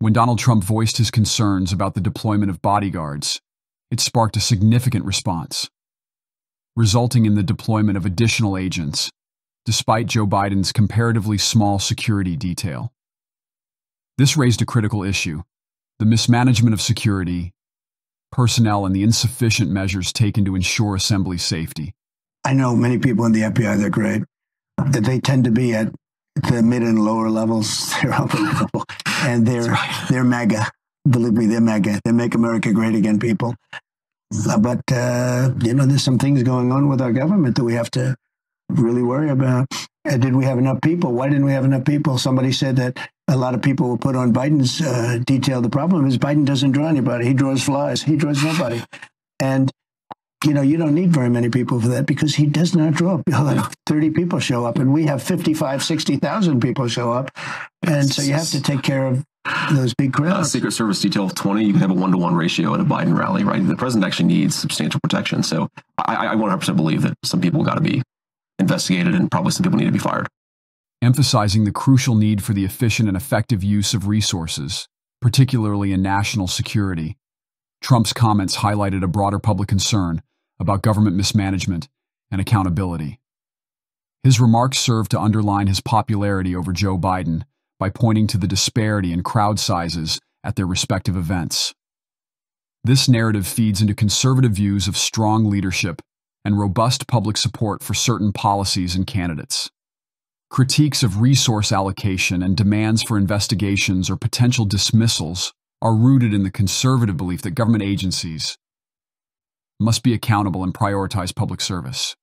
When Donald Trump voiced his concerns about the deployment of bodyguards, it sparked a significant response, resulting in the deployment of additional agents, despite Joe Biden's comparatively small security detail. This raised a critical issue the mismanagement of security, personnel, and the insufficient measures taken to ensure assembly safety. I know many people in the FBI, they're great. They tend to be at the mid and lower levels. They're unbelievable. And they're, right. they're MAGA. Believe me, they're MAGA. They make America great again, people. But, uh, you know, there's some things going on with our government that we have to really worry about. Uh, did we have enough people? Why didn't we have enough people? Somebody said that a lot of people will put on Biden's uh, detail. The problem is Biden doesn't draw anybody. He draws flies. He draws nobody. And you know, you don't need very many people for that because he does not draw. He'll 30 people show up, and we have 55, 60,000 people show up. And so you have to take care of those big crowds. A Secret Service detail of 20, you can have a one to one ratio at a Biden rally, right? The president actually needs substantial protection. So I, I 100% believe that some people got to be investigated and probably some people need to be fired. Emphasizing the crucial need for the efficient and effective use of resources, particularly in national security, Trump's comments highlighted a broader public concern about government mismanagement and accountability. His remarks served to underline his popularity over Joe Biden by pointing to the disparity in crowd sizes at their respective events. This narrative feeds into conservative views of strong leadership and robust public support for certain policies and candidates. Critiques of resource allocation and demands for investigations or potential dismissals are rooted in the conservative belief that government agencies must be accountable and prioritize public service.